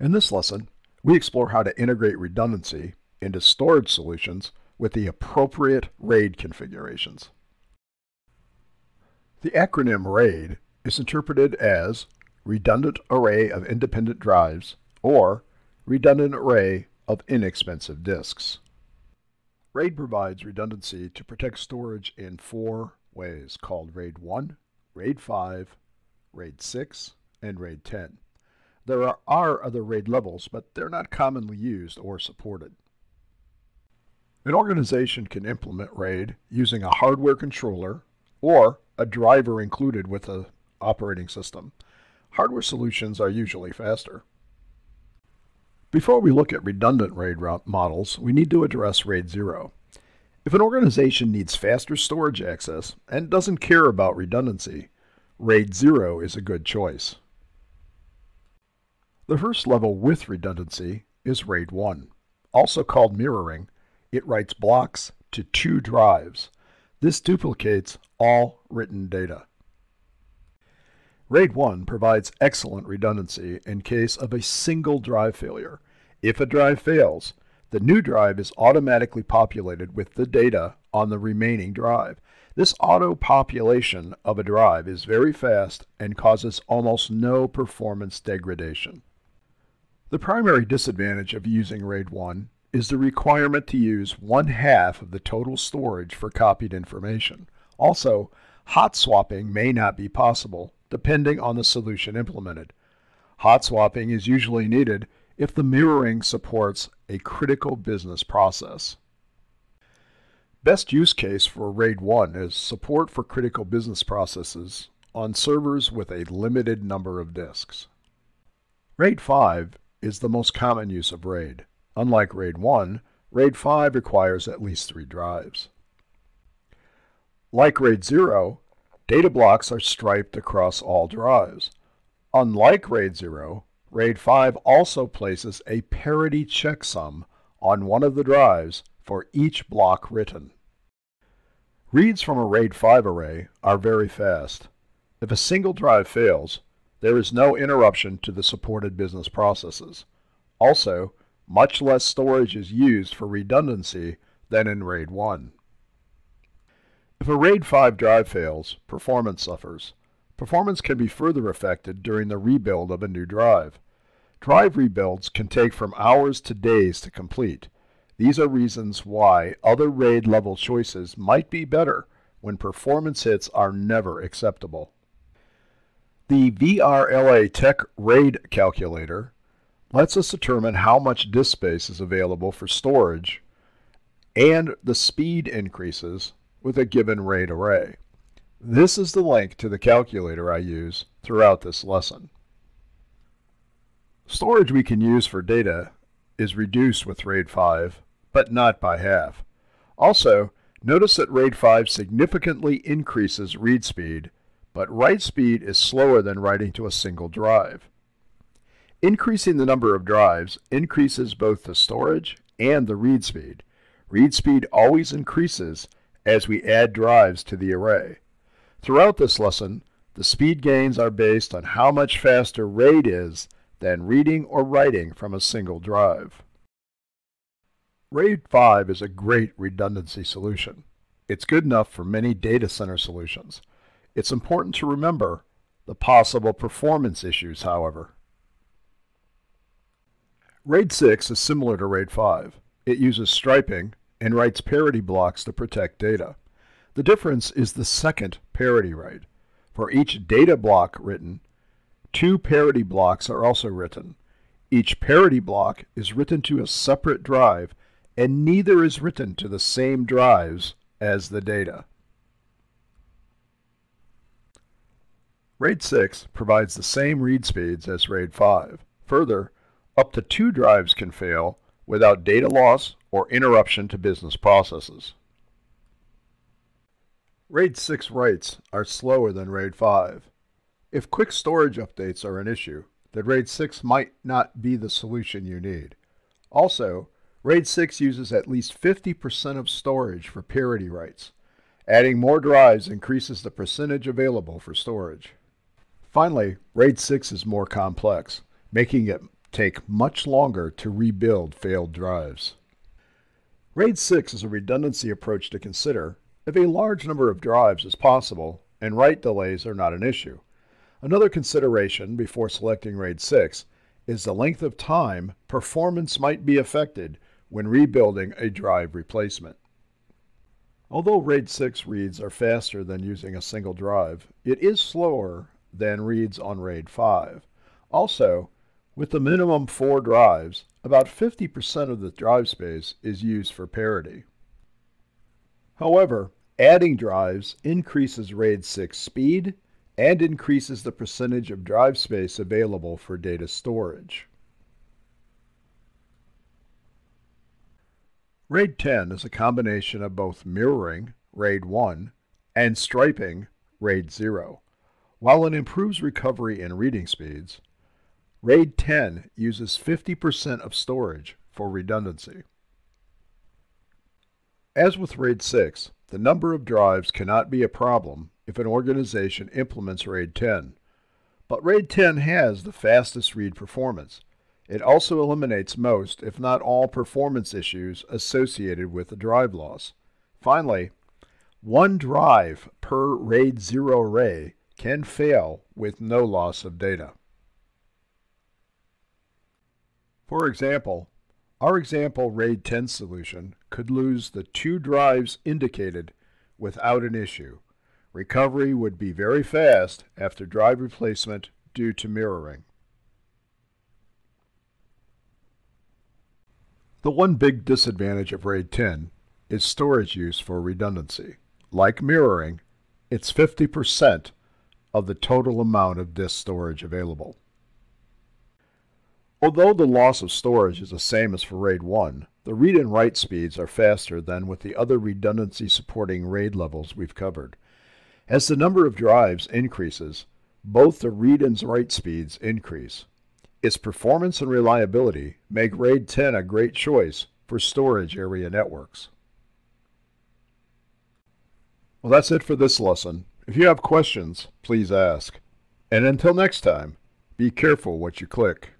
In this lesson, we explore how to integrate redundancy into storage solutions with the appropriate RAID configurations. The acronym RAID is interpreted as Redundant Array of Independent Drives or Redundant Array of Inexpensive Disks. RAID provides redundancy to protect storage in four ways called RAID 1, RAID 5, RAID 6, and RAID 10. There are, other RAID levels, but they're not commonly used or supported. An organization can implement RAID using a hardware controller or a driver included with the operating system. Hardware solutions are usually faster. Before we look at redundant RAID models, we need to address RAID 0. If an organization needs faster storage access and doesn't care about redundancy, RAID 0 is a good choice. The first level with redundancy is RAID 1. Also called mirroring, it writes blocks to two drives. This duplicates all written data. RAID 1 provides excellent redundancy in case of a single drive failure. If a drive fails, the new drive is automatically populated with the data on the remaining drive. This auto population of a drive is very fast and causes almost no performance degradation. The primary disadvantage of using RAID 1 is the requirement to use one half of the total storage for copied information. Also, hot swapping may not be possible, depending on the solution implemented. Hot swapping is usually needed if the mirroring supports a critical business process. Best use case for RAID 1 is support for critical business processes on servers with a limited number of disks. RAID 5 is the most common use of RAID. Unlike RAID 1, RAID 5 requires at least three drives. Like RAID 0, data blocks are striped across all drives. Unlike RAID 0, RAID 5 also places a parity checksum on one of the drives for each block written. Reads from a RAID 5 array are very fast. If a single drive fails, there is no interruption to the supported business processes. Also, much less storage is used for redundancy than in RAID 1. If a RAID 5 drive fails, performance suffers. Performance can be further affected during the rebuild of a new drive. Drive rebuilds can take from hours to days to complete. These are reasons why other RAID level choices might be better when performance hits are never acceptable. The VRLA Tech RAID calculator lets us determine how much disk space is available for storage and the speed increases with a given RAID array. This is the link to the calculator I use throughout this lesson. Storage we can use for data is reduced with RAID 5, but not by half. Also, notice that RAID 5 significantly increases read speed but write speed is slower than writing to a single drive. Increasing the number of drives increases both the storage and the read speed. Read speed always increases as we add drives to the array. Throughout this lesson, the speed gains are based on how much faster RAID is than reading or writing from a single drive. RAID 5 is a great redundancy solution. It's good enough for many data center solutions. It's important to remember the possible performance issues, however. RAID 6 is similar to RAID 5. It uses striping and writes parity blocks to protect data. The difference is the second parity write. For each data block written, two parity blocks are also written. Each parity block is written to a separate drive, and neither is written to the same drives as the data. RAID 6 provides the same read speeds as RAID 5. Further, up to two drives can fail without data loss or interruption to business processes. RAID 6 writes are slower than RAID 5. If quick storage updates are an issue, then RAID 6 might not be the solution you need. Also, RAID 6 uses at least 50% of storage for parity writes. Adding more drives increases the percentage available for storage. Finally, RAID 6 is more complex, making it take much longer to rebuild failed drives. RAID 6 is a redundancy approach to consider if a large number of drives is possible and write delays are not an issue. Another consideration before selecting RAID 6 is the length of time performance might be affected when rebuilding a drive replacement. Although RAID 6 reads are faster than using a single drive, it is slower than reads on RAID 5. Also, with the minimum four drives, about 50% of the drive space is used for parity. However, adding drives increases RAID 6 speed and increases the percentage of drive space available for data storage. RAID 10 is a combination of both mirroring, RAID 1, and striping, RAID 0. While it improves recovery and reading speeds, RAID 10 uses 50% of storage for redundancy. As with RAID 6, the number of drives cannot be a problem if an organization implements RAID 10. But RAID 10 has the fastest read performance, it also eliminates most, if not all, performance issues associated with the drive loss. Finally, one drive per RAID 0 array can fail with no loss of data. For example, our example RAID 10 solution could lose the two drives indicated without an issue. Recovery would be very fast after drive replacement due to mirroring. The one big disadvantage of RAID 10 is storage use for redundancy. Like mirroring, it's 50% of the total amount of disk storage available. Although the loss of storage is the same as for RAID 1, the read and write speeds are faster than with the other redundancy supporting RAID levels we've covered. As the number of drives increases, both the read and write speeds increase. Its performance and reliability make RAID 10 a great choice for storage area networks. Well, that's it for this lesson. If you have questions, please ask. And until next time, be careful what you click.